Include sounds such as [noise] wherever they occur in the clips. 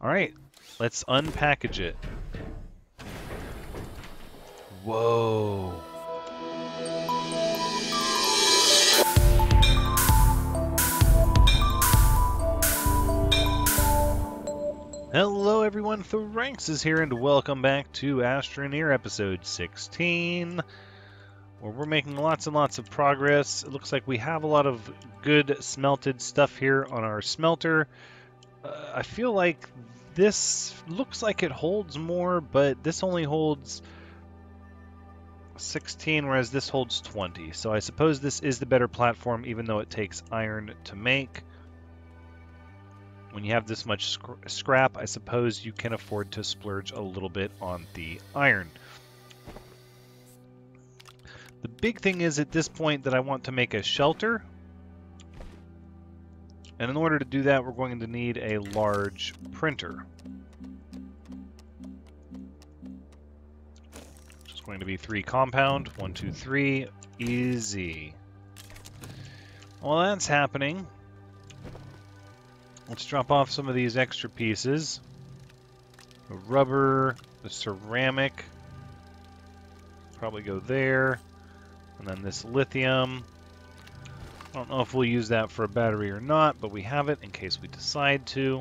Alright, let's unpackage it. Whoa. Hello everyone, Thranxes here and welcome back to Astroneer episode 16 where we're making lots and lots of progress. It looks like we have a lot of good smelted stuff here on our smelter. I feel like this looks like it holds more, but this only holds 16, whereas this holds 20. So I suppose this is the better platform, even though it takes iron to make. When you have this much sc scrap, I suppose you can afford to splurge a little bit on the iron. The big thing is at this point that I want to make a shelter. And in order to do that, we're going to need a large printer. Which is going to be three compound, one, two, three, easy. While that's happening, let's drop off some of these extra pieces. The rubber, the ceramic, probably go there. And then this lithium. I don't know if we'll use that for a battery or not, but we have it in case we decide to.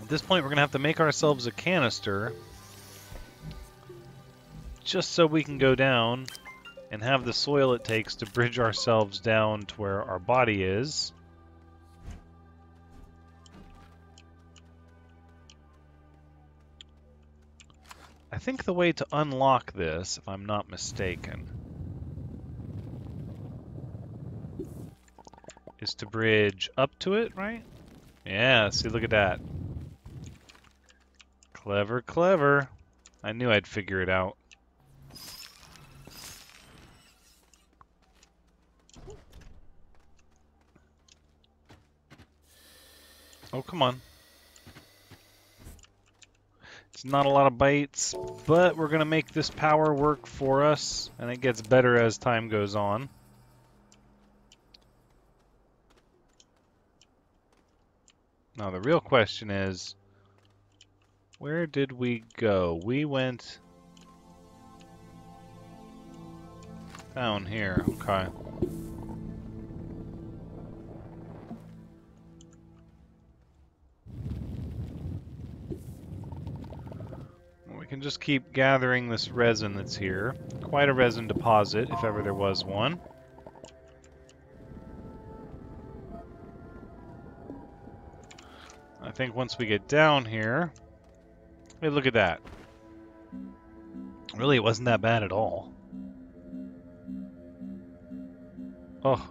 At this point, we're going to have to make ourselves a canister just so we can go down and have the soil it takes to bridge ourselves down to where our body is. I think the way to unlock this, if I'm not mistaken, is to bridge up to it, right? Yeah, see, look at that. Clever, clever. I knew I'd figure it out. Oh, come on. It's not a lot of bytes, but we're going to make this power work for us, and it gets better as time goes on. Now the real question is, where did we go? We went down here, okay. We can just keep gathering this resin that's here. Quite a resin deposit, if ever there was one. Think once we get down here... Hey, look at that. Really, it wasn't that bad at all. Oh,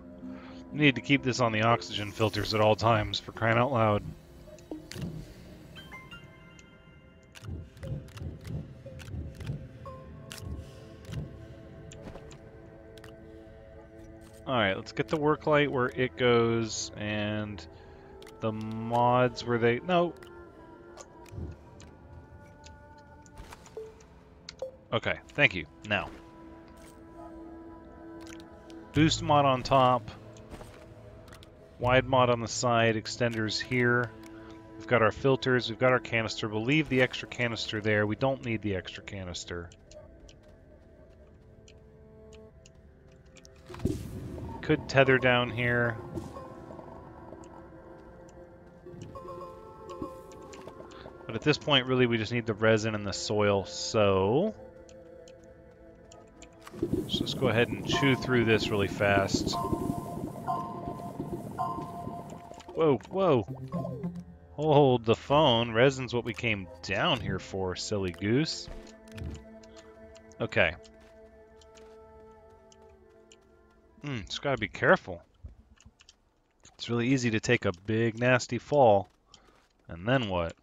need to keep this on the oxygen filters at all times, for crying out loud. Alright, let's get the work light where it goes, and the mods were they... No! Okay, thank you. Now. Boost mod on top. Wide mod on the side, extenders here. We've got our filters, we've got our canister. We'll leave the extra canister there. We don't need the extra canister. could tether down here. But at this point, really, we just need the resin and the soil, so... Let's just go ahead and chew through this really fast. Whoa, whoa! Hold the phone. Resin's what we came down here for, silly goose. Okay. Mm, just gotta be careful. It's really easy to take a big nasty fall. And then what?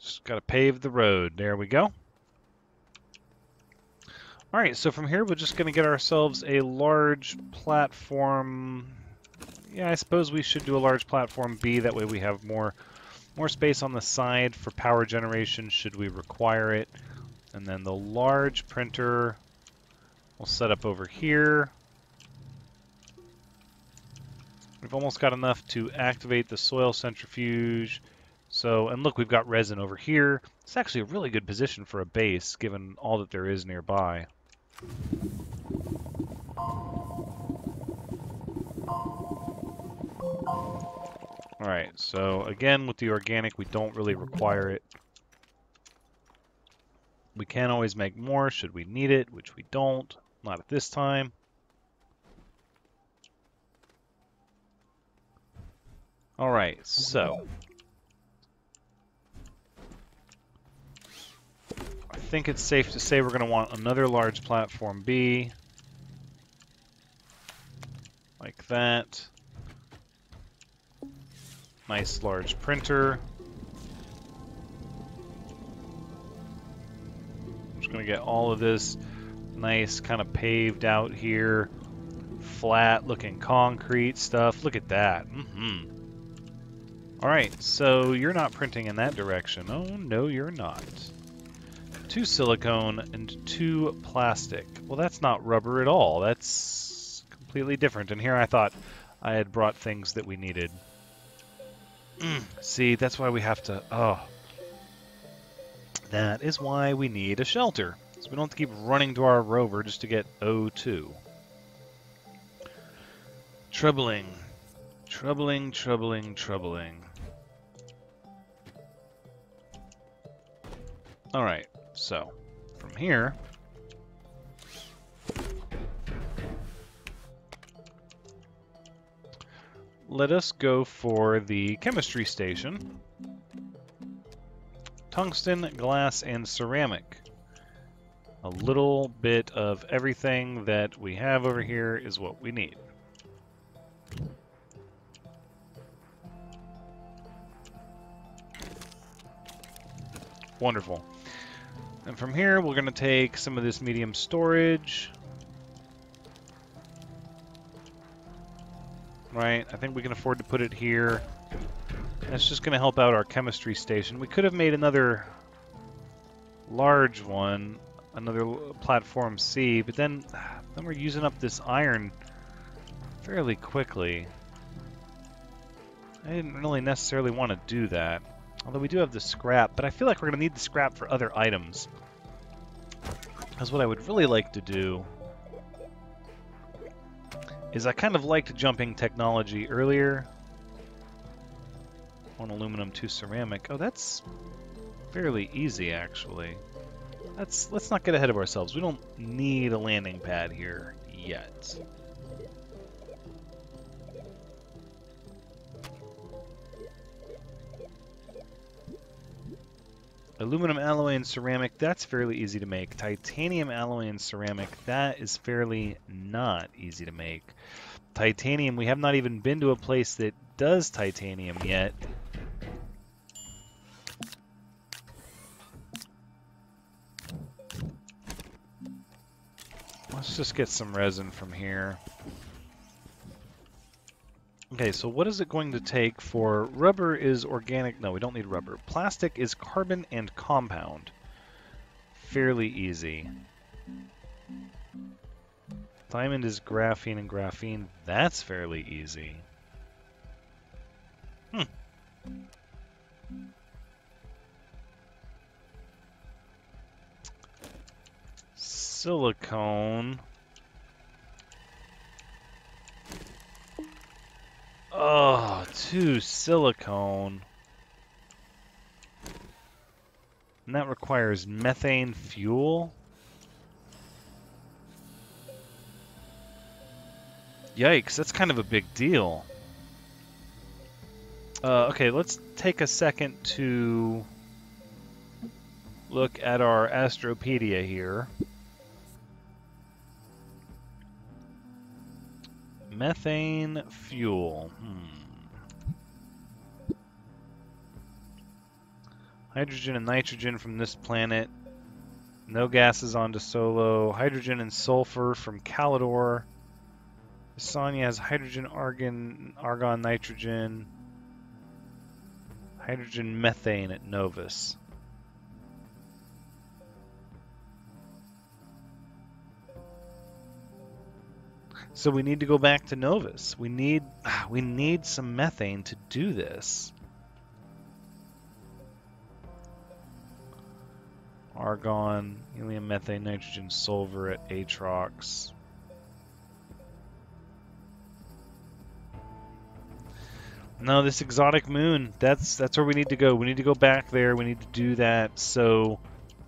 Just gotta pave the road. There we go. Alright, so from here we're just gonna get ourselves a large platform. Yeah, I suppose we should do a large platform B, that way we have more more space on the side for power generation should we require it. And then the large printer We'll set up over here. We've almost got enough to activate the soil centrifuge. So, and look, we've got resin over here. It's actually a really good position for a base, given all that there is nearby. Alright, so again, with the organic, we don't really require it. We can always make more should we need it, which we don't. Not at this time. Alright, so. I think it's safe to say we're going to want another large platform B. Like that. Nice large printer. I'm just going to get all of this nice kind of paved out here. Flat looking concrete stuff. Look at that. Mm -hmm. Alright, so you're not printing in that direction. Oh, no, you're not. Two silicone and two plastic. Well, that's not rubber at all. That's completely different. And here I thought I had brought things that we needed. See, that's why we have to... Oh. That is why we need a shelter. So we don't have to keep running to our rover just to get O2. Troubling. Troubling, troubling, troubling. Alright, so from here, let us go for the chemistry station. Tungsten, glass, and ceramic. A little bit of everything that we have over here is what we need. Wonderful. And from here, we're going to take some of this medium storage. Right, I think we can afford to put it here. That's just going to help out our chemistry station. We could have made another large one, another platform C, but then, [sighs] then we're using up this iron fairly quickly. I didn't really necessarily want to do that. Although we do have the scrap, but I feel like we're going to need the scrap for other items. Because what I would really like to do is I kind of liked jumping technology earlier. One aluminum, two ceramic. Oh, that's fairly easy, actually. Let's, let's not get ahead of ourselves. We don't need a landing pad here yet. Aluminum alloy and ceramic, that's fairly easy to make. Titanium alloy and ceramic, that is fairly not easy to make. Titanium, we have not even been to a place that does titanium yet. Let's just get some resin from here. Okay, so what is it going to take for rubber is organic? No, we don't need rubber. Plastic is carbon and compound. Fairly easy. Diamond is graphene and graphene. That's fairly easy. Hmm. Silicone. Oh, two silicone. And that requires methane fuel? Yikes, that's kind of a big deal. Uh, okay, let's take a second to look at our Astropedia here. Methane fuel. Hmm. Hydrogen and nitrogen from this planet. No gases on Desolo. Hydrogen and sulfur from Calidor. Vesania has hydrogen, argon, argon, nitrogen. Hydrogen, methane at Novus. So we need to go back to Novus. We need ah, we need some methane to do this. Argon, helium, methane, nitrogen, at Atrox. No, this exotic moon, that's that's where we need to go. We need to go back there. We need to do that. So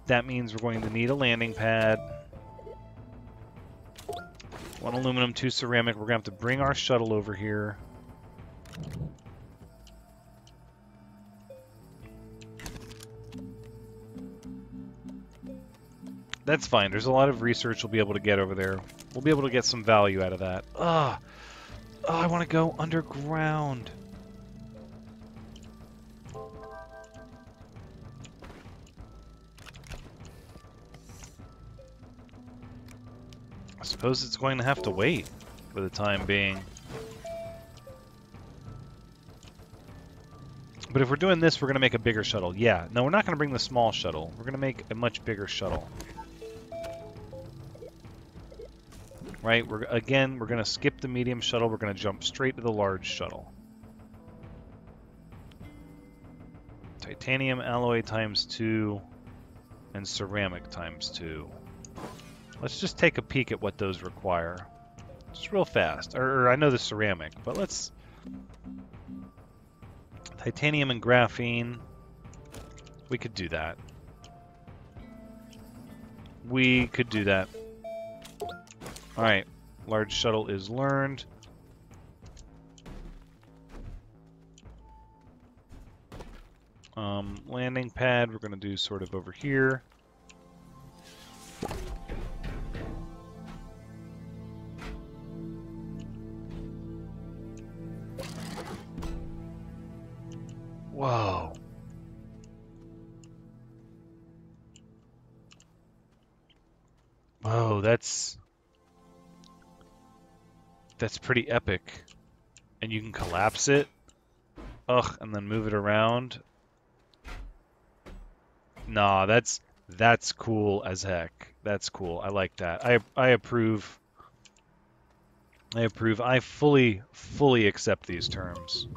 that means we're going to need a landing pad. One aluminum, two ceramic. We're going to have to bring our shuttle over here. That's fine. There's a lot of research we'll be able to get over there. We'll be able to get some value out of that. Ugh. Oh, I want to go underground. Suppose it's going to have to wait for the time being. But if we're doing this, we're going to make a bigger shuttle. Yeah, no, we're not going to bring the small shuttle. We're going to make a much bigger shuttle. Right, we're again, we're going to skip the medium shuttle. We're going to jump straight to the large shuttle. Titanium alloy times two and ceramic times two. Let's just take a peek at what those require. Just real fast. Or, or I know the ceramic, but let's... Titanium and graphene. We could do that. We could do that. Alright. Large shuttle is learned. Um, landing pad, we're going to do sort of over here. That's... That's pretty epic. And you can collapse it. Ugh, and then move it around. Nah, that's that's cool as heck. That's cool. I like that. I I approve. I approve. I fully fully accept these terms.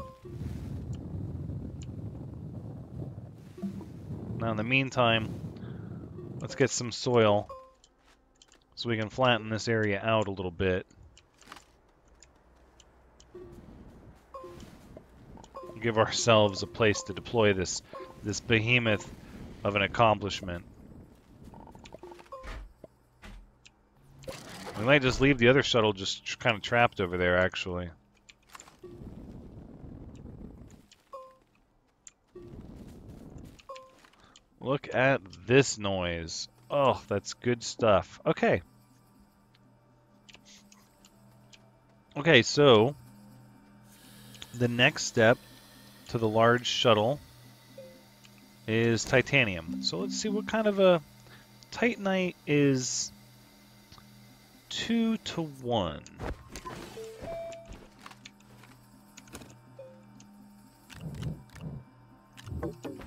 Now, in the meantime, let's get some soil so we can flatten this area out a little bit. Give ourselves a place to deploy this this behemoth of an accomplishment. We might just leave the other shuttle just kind of trapped over there, actually. Look at this noise. Oh, that's good stuff. Okay. Okay, so the next step to the large shuttle is titanium. So let's see what kind of a titanite is 2 to 1.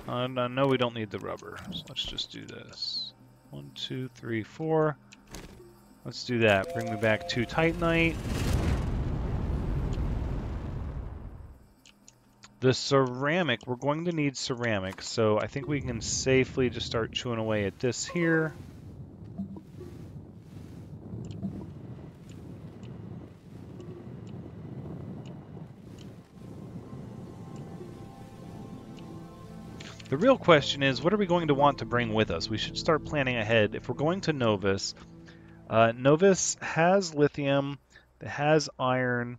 Uh, no, we don't need the rubber, so let's just do this. One, two, three, four. Let's do that. Bring me back two Titanite. The ceramic, we're going to need ceramic, so I think we can safely just start chewing away at this here. The real question is, what are we going to want to bring with us? We should start planning ahead. If we're going to Novus, uh, Novus has lithium, it has iron,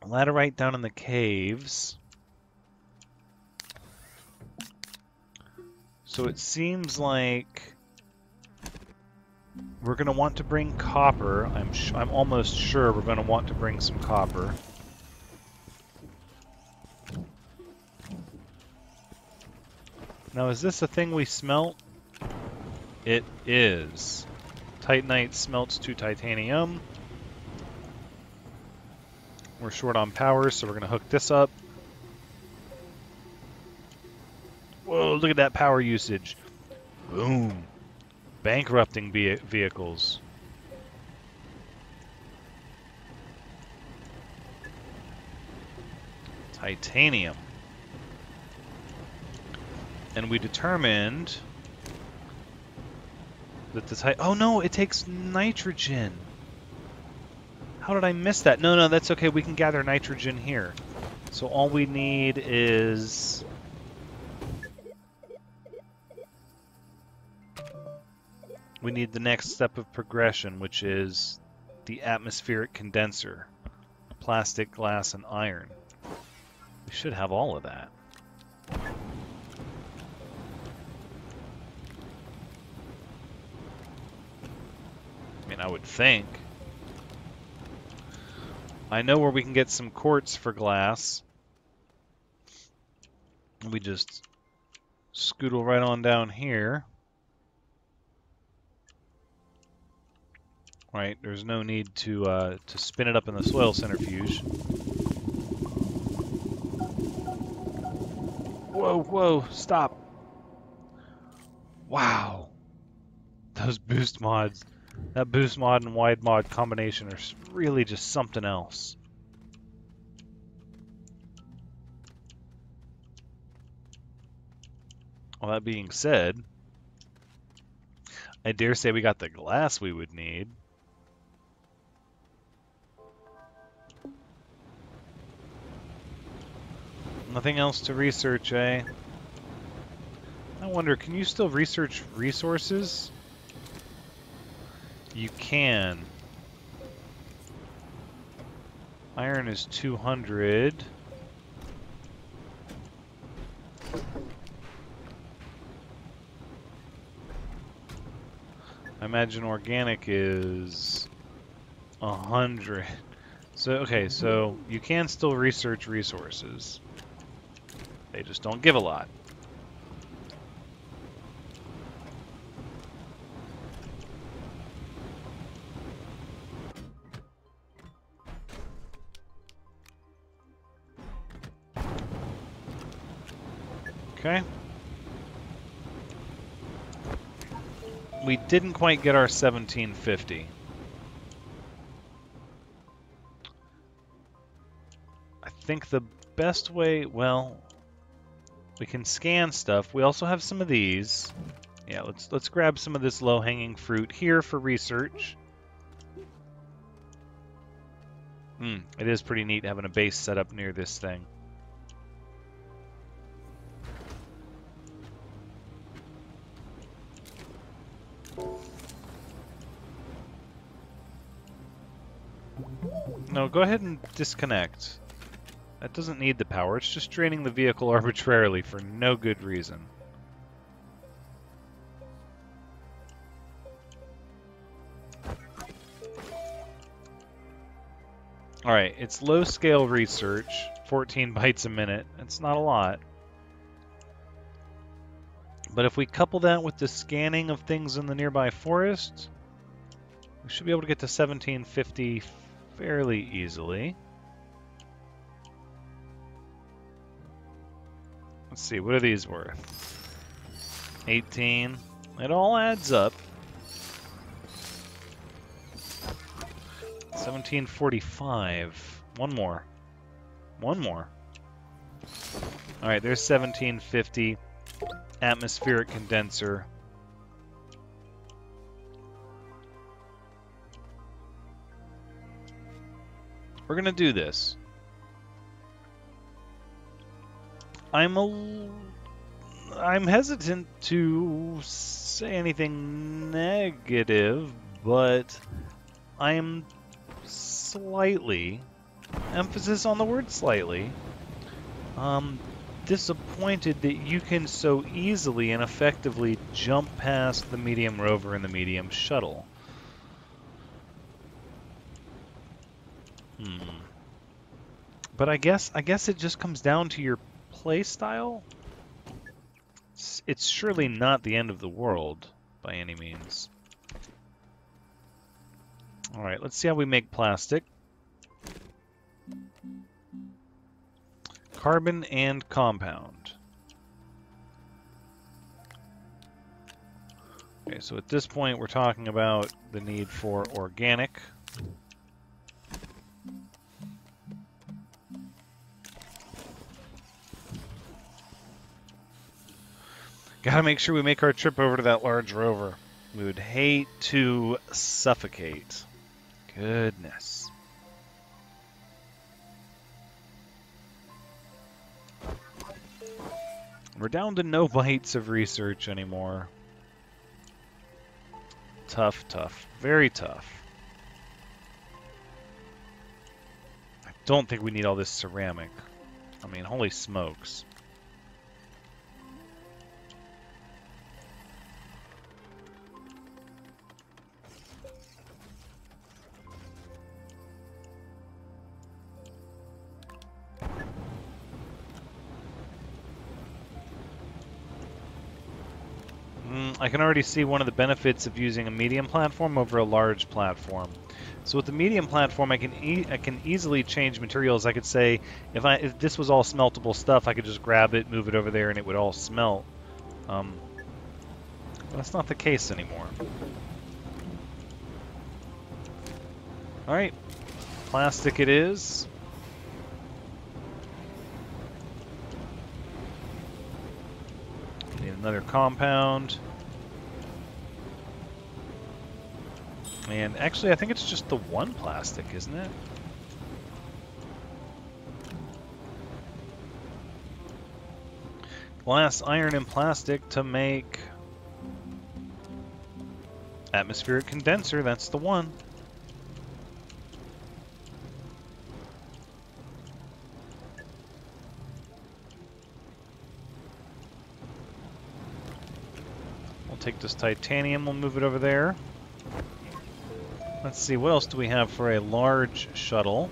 laterite down in the caves. So it seems like we're going to want to bring copper. I'm I'm almost sure we're going to want to bring some copper. Now, is this a thing we smelt? It is. Titanite smelts to titanium. We're short on power, so we're going to hook this up. Whoa, look at that power usage. Boom. Bankrupting ve vehicles. Titanium. And we determined that the ti- Oh no, it takes nitrogen. How did I miss that? No, no, that's okay. We can gather nitrogen here. So all we need is... We need the next step of progression, which is the atmospheric condenser. Plastic, glass, and iron. We should have all of that. I would think. I know where we can get some quartz for glass. We just scootle right on down here. Right, there's no need to uh, to spin it up in the soil centrifuge. Whoa, whoa, stop. Wow. Those boost mods that boost mod and wide mod combination are really just something else. Well, that being said, I dare say we got the glass we would need. Nothing else to research, eh? I wonder, can you still research resources? You can. Iron is 200. I imagine organic is 100. So, okay, so you can still research resources. They just don't give a lot. Okay. We didn't quite get our 1750. I think the best way, well, we can scan stuff. We also have some of these. Yeah, let's let's grab some of this low-hanging fruit here for research. Hmm, it is pretty neat having a base set up near this thing. Go ahead and disconnect. That doesn't need the power, it's just draining the vehicle [laughs] arbitrarily for no good reason. Alright, it's low scale research, 14 [laughs] bytes a minute. It's not a lot. But if we couple that with the scanning of things in the nearby forest, we should be able to get to 1750 fairly easily. Let's see, what are these worth? 18. It all adds up. 1745. One more. One more. Alright, there's 1750. Atmospheric condenser. We're going to do this. I'm a I'm hesitant to say anything negative, but I am slightly emphasis on the word slightly um, disappointed that you can so easily and effectively jump past the medium rover and the medium shuttle. Hmm. But I guess I guess it just comes down to your play style. It's, it's surely not the end of the world by any means. All right, let's see how we make plastic. Carbon and compound. Okay, so at this point we're talking about the need for organic. Gotta make sure we make our trip over to that large rover. We would hate to suffocate. Goodness. We're down to no bytes of research anymore. Tough, tough. Very tough. I don't think we need all this ceramic. I mean, holy smokes. Can already see one of the benefits of using a medium platform over a large platform. So with the medium platform, I can e I can easily change materials. I could say if I if this was all smeltable stuff, I could just grab it, move it over there, and it would all smelt. Um, that's not the case anymore. All right, plastic it is. Need another compound. And actually, I think it's just the one plastic, isn't it? Glass, iron, and plastic to make atmospheric condenser. That's the one. We'll take this titanium, we'll move it over there. Let's see, what else do we have for a large shuttle?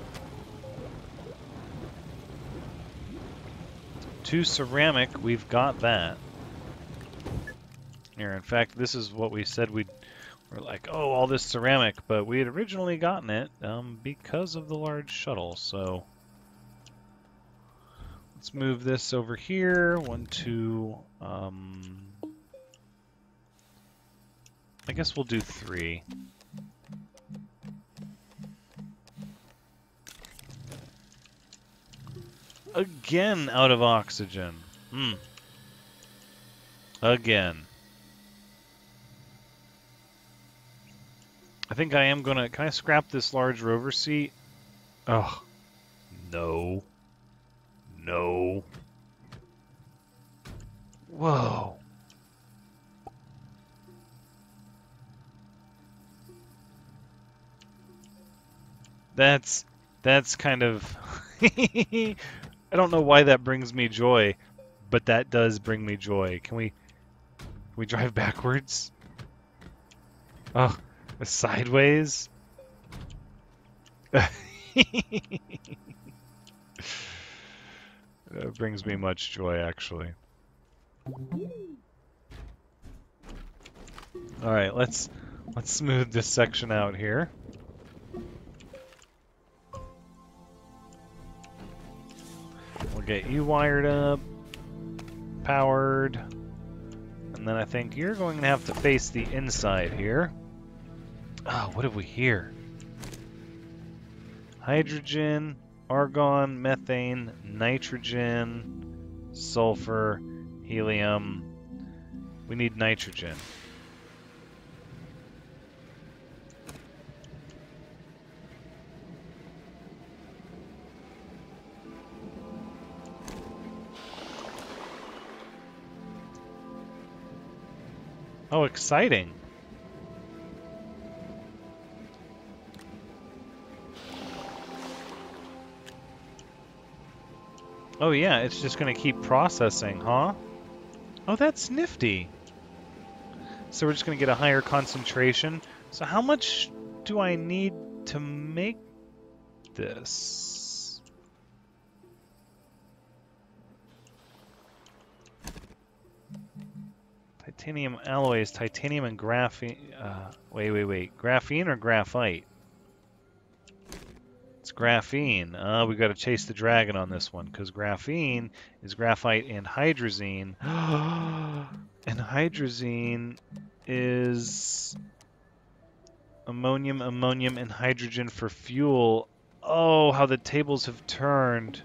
Two ceramic, we've got that. Here, in fact, this is what we said we'd... We're like, oh, all this ceramic, but we had originally gotten it um, because of the large shuttle, so... Let's move this over here. One, two, um... I guess we'll do three. Again out of oxygen. Hmm. Again. I think I am gonna... Can I scrap this large rover seat? Oh. No. No. Whoa. That's... That's kind of... [laughs] I don't know why that brings me joy, but that does bring me joy. Can we can we drive [laughs] backwards? Oh, sideways? [laughs] that brings me much joy, actually. All right, let's let's smooth this section out here. Get you wired up, powered, and then I think you're going to have to face the inside here. Oh, what have we here? Hydrogen, argon, methane, nitrogen, sulfur, helium. We need nitrogen. Oh, exciting. Oh yeah, it's just going to keep processing, huh? Oh, that's nifty. So we're just going to get a higher concentration. So how much do I need to make this? Titanium alloys, titanium and graphene. Uh, wait, wait, wait. Graphene or graphite? It's graphene. Uh, we got to chase the dragon on this one because graphene is graphite and hydrazine. [gasps] and hydrazine is ammonium, ammonium, and hydrogen for fuel. Oh, how the tables have turned.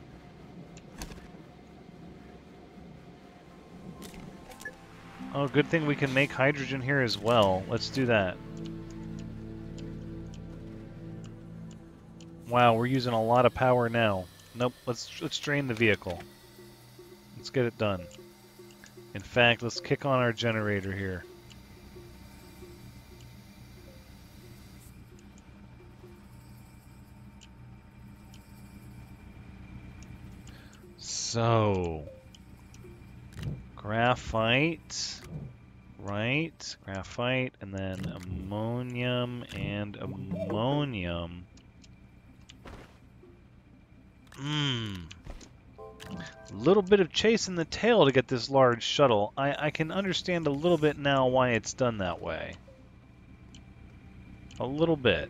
Oh, good thing we can make hydrogen here as well. Let's do that. Wow, we're using a lot of power now. Nope, let's let's drain the vehicle. Let's get it done. In fact, let's kick on our generator here. So, graphite, right? Graphite, and then ammonium and ammonium. Mmm. A little bit of chasing the tail to get this large shuttle. I, I can understand a little bit now why it's done that way. A little bit.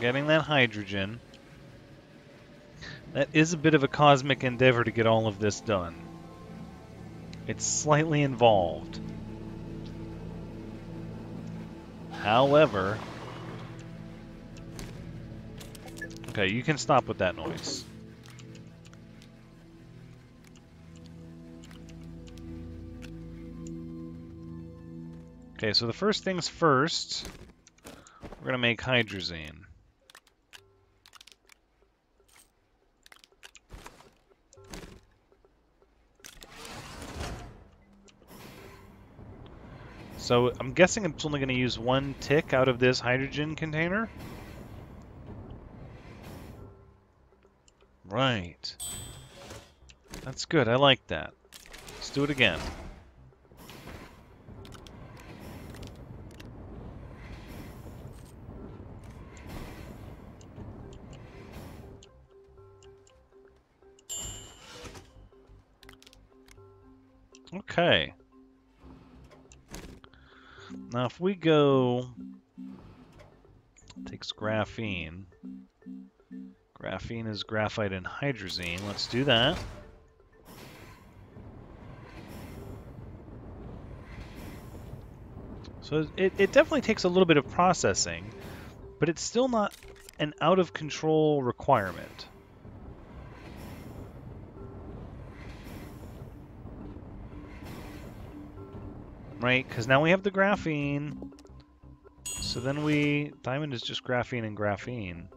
Getting that hydrogen. That is a bit of a cosmic endeavor to get all of this done. It's slightly involved. However... Okay, you can stop with that noise. Okay, so the first things first, we're going to make hydrazine. So I'm guessing it's only going to use one tick out of this hydrogen container. Right. That's good. I like that. Let's do it again. Okay. Now if we go... Takes graphene. Graphene is graphite and hydrazine. Let's do that. So it, it definitely takes a little bit of processing, but it's still not an out-of-control requirement. Right? Because now we have the graphene. So then we... Diamond is just graphene and graphene.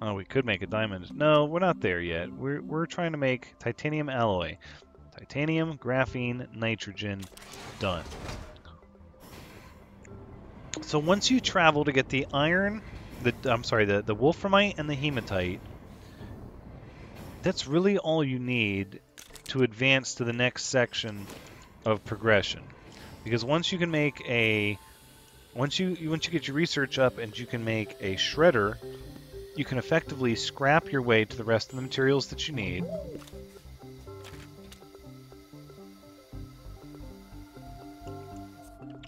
Oh, we could make a diamond. No, we're not there yet. We're, we're trying to make titanium alloy. Titanium, graphene, nitrogen, done. So once you travel to get the iron, the I'm sorry, the, the wolframite and the hematite, that's really all you need to advance to the next section of progression. Because once you can make a once you once you get your research up and you can make a shredder, you can effectively scrap your way to the rest of the materials that you need.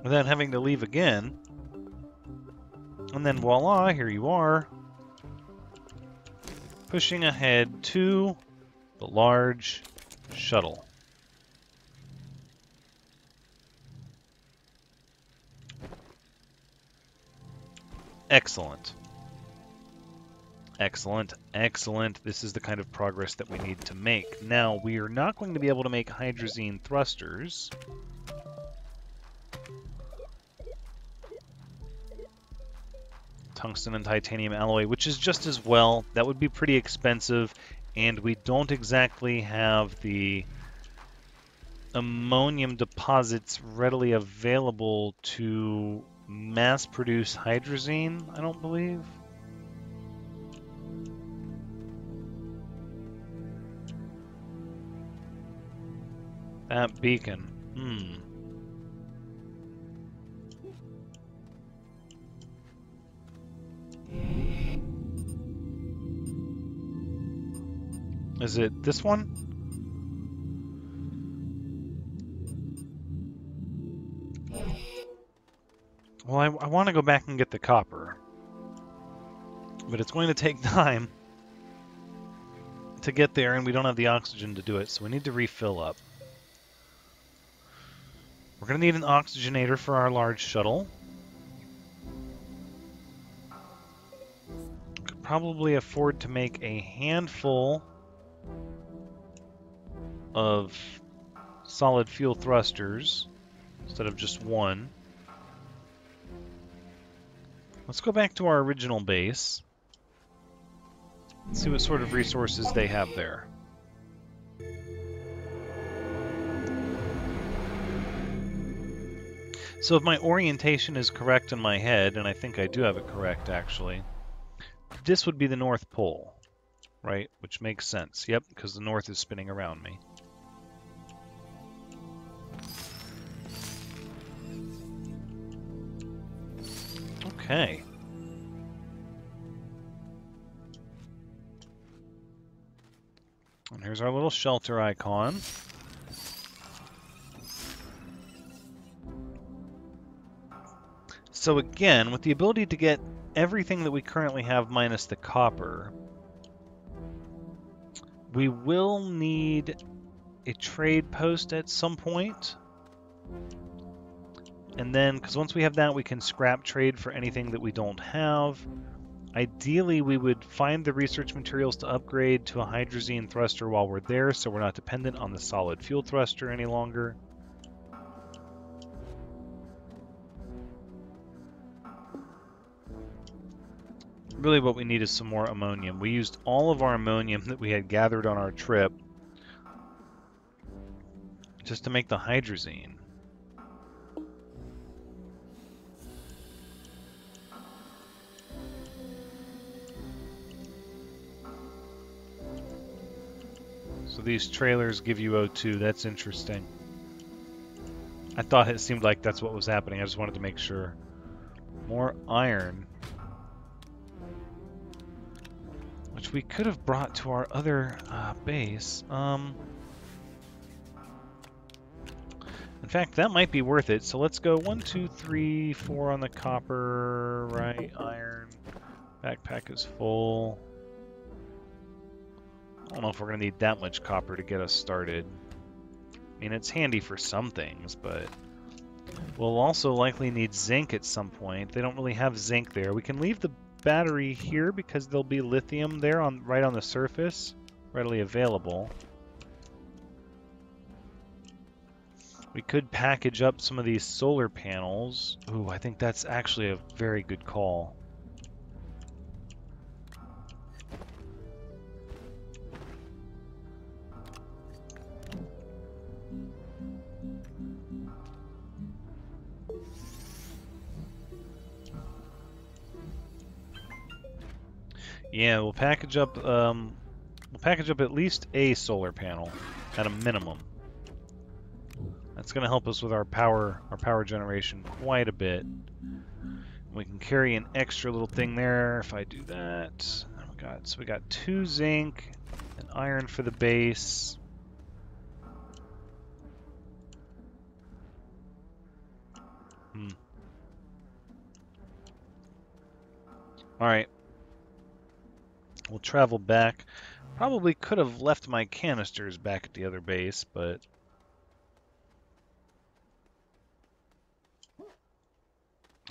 Without having to leave again. And then voila, here you are. Pushing ahead to the large shuttle. Excellent. Excellent, excellent. This is the kind of progress that we need to make. Now, we are not going to be able to make hydrazine thrusters. Tungsten and titanium alloy, which is just as well. That would be pretty expensive and we don't exactly have the ammonium deposits readily available to mass produce hydrazine, I don't believe. That beacon. Hmm. Is it this one? Well, I, I want to go back and get the copper. But it's going to take [laughs] time to get there, and we don't have the oxygen to do it, so we need to refill up. We're going to need an oxygenator for our large shuttle. Could probably afford to make a handful of solid fuel thrusters instead of just one. Let's go back to our original base. And see what sort of resources they have there. So if my orientation is correct in my head, and I think I do have it correct actually, this would be the North Pole, right? Which makes sense. Yep, because the North is spinning around me. Okay. And here's our little shelter icon. So again, with the ability to get everything that we currently have minus the copper, we will need a trade post at some point. And then, because once we have that, we can scrap trade for anything that we don't have. Ideally, we would find the research materials to upgrade to a hydrazine thruster while we're there, so we're not dependent on the solid fuel thruster any longer. Really what we need is some more ammonium. We used all of our ammonium that we had gathered on our trip just to make the hydrazine. So these trailers give you O2. That's interesting. I thought it seemed like that's what was happening. I just wanted to make sure. More iron. Which we could have brought to our other uh, base. Um, in fact, that might be worth it. So let's go one, two, three, four on the copper, right, iron. Backpack is full. I don't know if we're going to need that much copper to get us started. I mean, it's handy for some things, but we'll also likely need zinc at some point. They don't really have zinc there. We can leave the battery here because there'll be lithium there on right on the surface, readily available. We could package up some of these solar panels. Ooh, I think that's actually a very good call. Yeah, we'll package up. Um, we'll package up at least a solar panel, at a minimum. That's going to help us with our power, our power generation quite a bit. We can carry an extra little thing there if I do that. Oh god! So we got two zinc, and iron for the base. Hmm. All right. We'll travel back. Probably could have left my canisters back at the other base, but...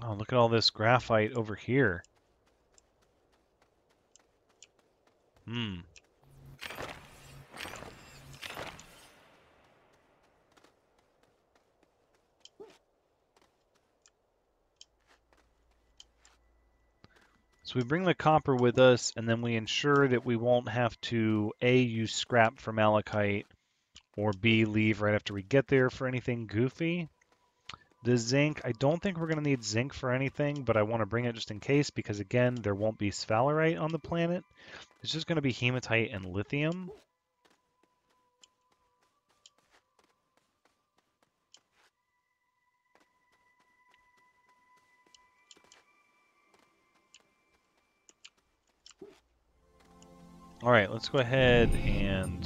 Oh, look at all this graphite over here. Hmm. We bring the copper with us, and then we ensure that we won't have to A, use scrap for malachite, or B, leave right after we get there for anything goofy. The zinc, I don't think we're going to need zinc for anything, but I want to bring it just in case, because again, there won't be sphalerite on the planet. It's just going to be hematite and lithium. Alright, let's go ahead and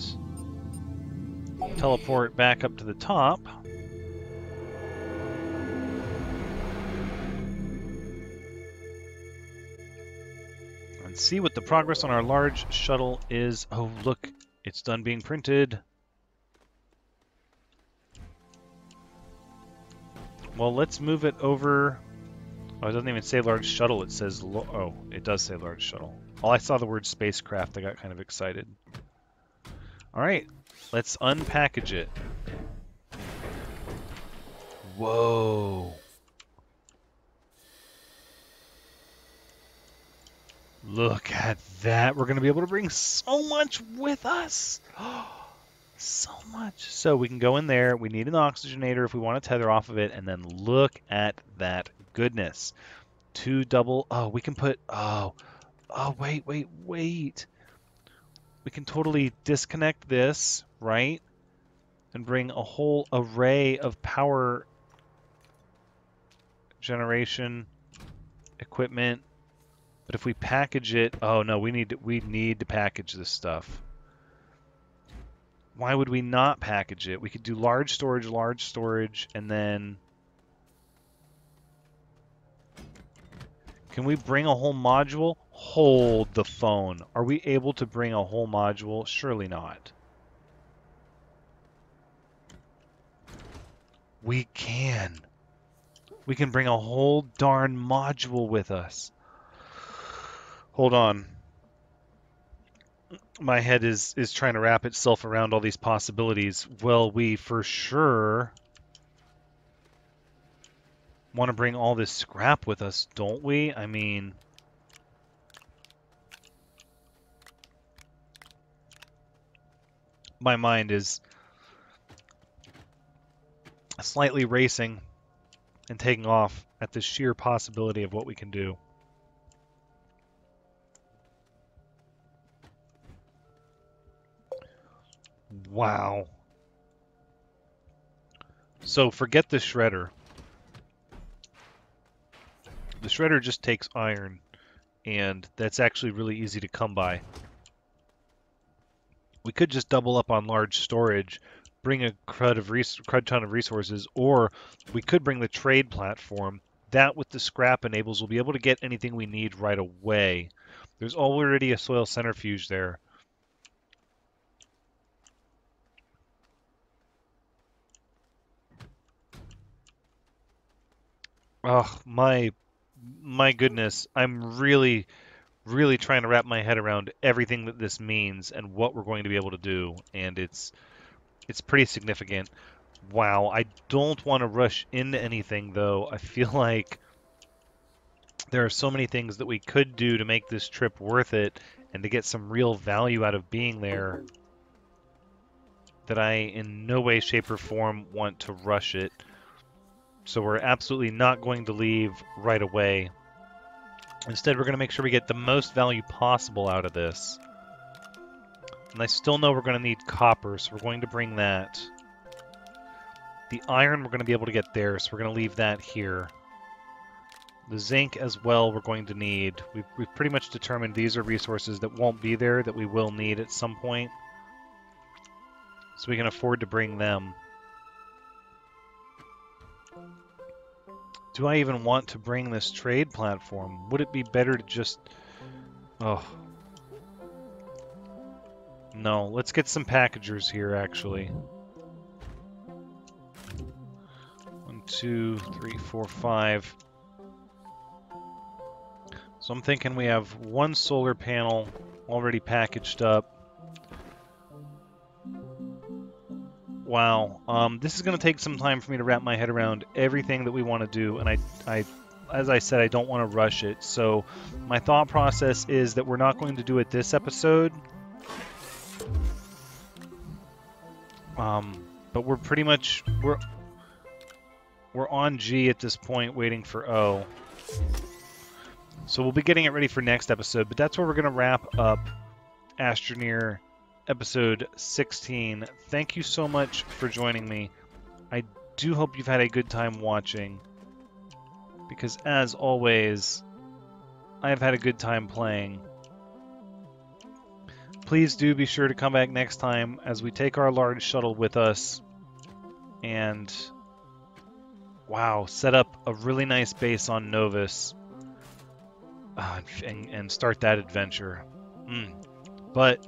teleport back up to the top. And see what the progress on our large shuttle is. Oh, look, it's done being printed. Well, let's move it over. Oh, it doesn't even say large shuttle. It says, oh, it does say large shuttle. Oh, I saw the word spacecraft. I got kind of excited. All right, let's unpackage it. Whoa. Look at that. We're going to be able to bring so much with us. [gasps] so much. So we can go in there. We need an oxygenator if we want to tether off of it. And then look at that goodness. Two double. Oh, we can put. Oh, oh, wait, wait, wait. We can totally disconnect this, right? And bring a whole array of power generation equipment but if we package it, oh no, we need to, we need to package this stuff. Why would we not package it? We could do large storage, large storage, and then Can we bring a whole module? Hold the phone. Are we able to bring a whole module? Surely not. We can. We can bring a whole darn module with us. Hold on. My head is is trying to wrap itself around all these possibilities. Well, we for sure want to bring all this scrap with us, don't we? I mean, my mind is slightly racing and taking off at the sheer possibility of what we can do. Wow. So forget the shredder. The shredder just takes iron, and that's actually really easy to come by. We could just double up on large storage, bring a crud of crud ton of resources, or we could bring the trade platform. That with the scrap enables we'll be able to get anything we need right away. There's already a soil centrifuge there. Oh my my goodness. I'm really really trying to wrap my head around everything that this means and what we're going to be able to do and it's it's pretty significant. Wow, I don't want to rush into anything though. I feel [laughs] like there are so many things that we could do to make this trip worth it and to get some real value out of being there that I in no way shape or form want to rush it. So we're absolutely not going to leave right away. Instead, we're going to make sure we get the most value possible out of this. And I still know we're going to need copper, so we're going to bring that. The iron we're going to be able to get there, so we're going to leave that here. The zinc as well we're going to need. We've, we've pretty much determined these are resources that won't be there, that we will need at some point. So we can afford to bring them. Do I even want to bring this trade platform? Would it be better to just... Oh. No, let's get some packagers here, actually. One, two, three, four, five. So I'm thinking we have one solar panel already packaged up. Wow. Um, this is going to take some time for me to wrap my head around everything that we want to do, and I, I, as I said, I don't want to rush it. So my thought process is that we're not going to do it this episode. Um, but we're pretty much we're we're on G at this point, waiting for O. So we'll be getting it ready for next episode, but that's where we're going to wrap up Astroneer episode 16. Thank you so much for joining me. I do hope you've had a good time watching, because as always, I have had a good time playing. Please do be sure to come back next time as we take our large shuttle with us and, wow, set up a really nice base on Novus uh, and, and, start that adventure. Mm. But